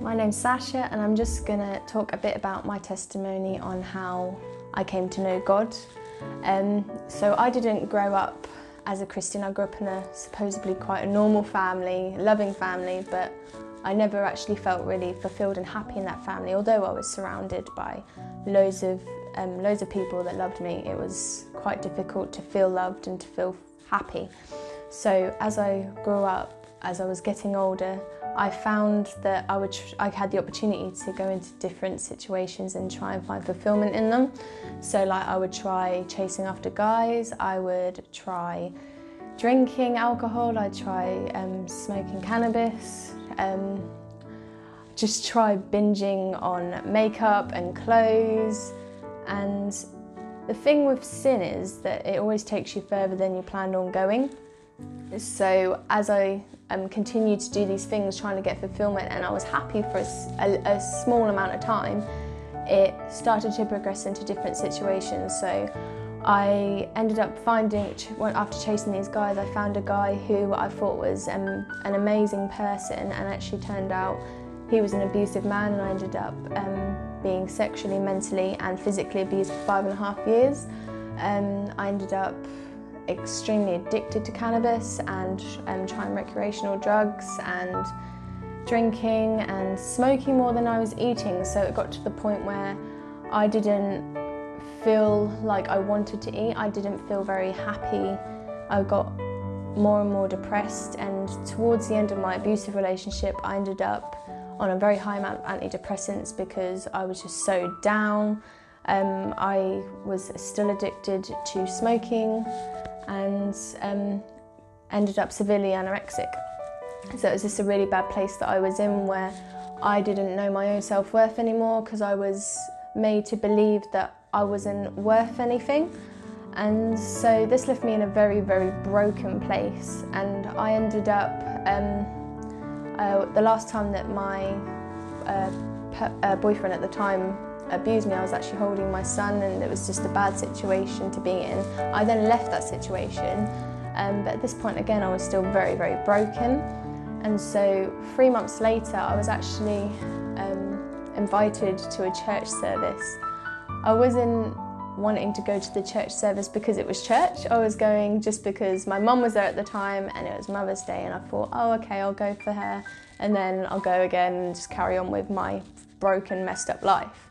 My name's Sasha and I'm just going to talk a bit about my testimony on how I came to know God. Um, so I didn't grow up as a Christian, I grew up in a supposedly quite a normal family, loving family, but I never actually felt really fulfilled and happy in that family. Although I was surrounded by loads of um, loads of people that loved me, it was quite difficult to feel loved and to feel happy. So as I grew up, as I was getting older, I found that I, would I had the opportunity to go into different situations and try and find fulfillment in them. So like I would try chasing after guys, I would try drinking alcohol, I'd try um, smoking cannabis, um, just try binging on makeup and clothes. And the thing with sin is that it always takes you further than you planned on going. So as I um, continued to do these things, trying to get fulfillment, and I was happy for a, a, small amount of time, it started to progress into different situations. So I ended up finding, after chasing these guys, I found a guy who I thought was um, an amazing person, and actually turned out he was an abusive man, and I ended up um, being sexually, mentally, and physically abused for five and a half years. Um, I ended up extremely addicted to cannabis and um, trying recreational drugs and drinking and smoking more than I was eating. So it got to the point where I didn't feel like I wanted to eat. I didn't feel very happy. I got more and more depressed and towards the end of my abusive relationship I ended up on a very high amount of antidepressants because I was just so down. Um, I was still addicted to smoking and um, ended up severely anorexic. So it was just a really bad place that I was in where I didn't know my own self-worth anymore because I was made to believe that I wasn't worth anything. And so this left me in a very, very broken place. And I ended up, um, uh, the last time that my uh, uh, boyfriend at the time abused me, I was actually holding my son and it was just a bad situation to be in. I then left that situation, um, but at this point again I was still very, very broken. And so three months later I was actually um, invited to a church service. I wasn't wanting to go to the church service because it was church. I was going just because my mum was there at the time and it was Mother's Day and I thought, oh okay, I'll go for her and then I'll go again and just carry on with my broken, messed up life.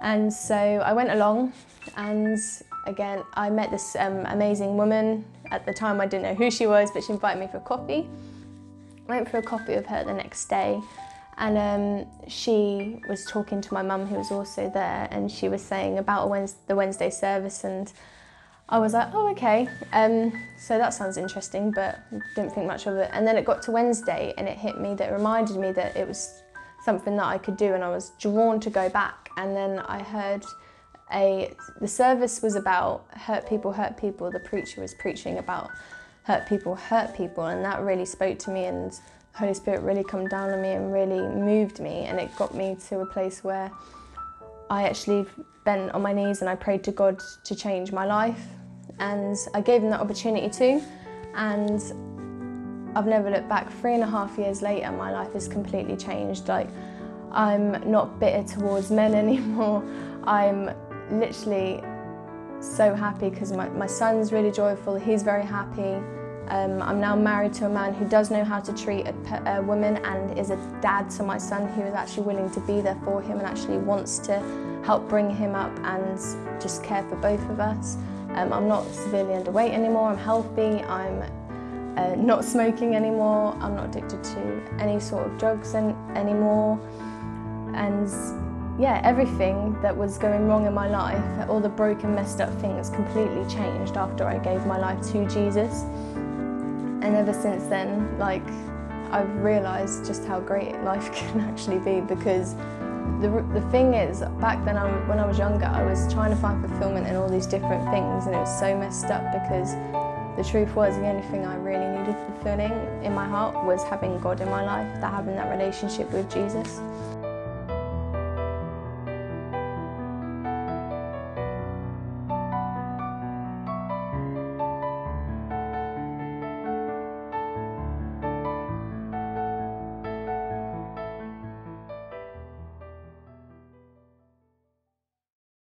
And so I went along and again, I met this um, amazing woman. At the time I didn't know who she was, but she invited me for coffee. I went for a coffee with her the next day and um, she was talking to my mum who was also there and she was saying about Wednesday, the Wednesday service and I was like, oh, okay. Um, so that sounds interesting, but didn't think much of it. And then it got to Wednesday and it hit me that it reminded me that it was something that I could do and I was drawn to go back and then I heard a the service was about hurt people hurt people the preacher was preaching about hurt people hurt people and that really spoke to me and Holy Spirit really come down on me and really moved me and it got me to a place where I actually bent on my knees and I prayed to God to change my life and I gave him that opportunity too and I've never looked back. Three and a half years later, my life has completely changed. Like, I'm not bitter towards men anymore. I'm literally so happy because my, my son's really joyful, he's very happy. Um, I'm now married to a man who does know how to treat a, a woman and is a dad to my son who is actually willing to be there for him and actually wants to help bring him up and just care for both of us. Um, I'm not severely underweight anymore, I'm healthy, I'm uh, not smoking anymore, I'm not addicted to any sort of drugs an anymore. And yeah, everything that was going wrong in my life, all the broken, messed up things completely changed after I gave my life to Jesus. And ever since then, like, I've realised just how great life can actually be because the, the thing is, back then I, when I was younger, I was trying to find fulfillment in all these different things and it was so messed up because the truth was the only thing I really needed fulfilling in my heart was having God in my life, that having that relationship with Jesus.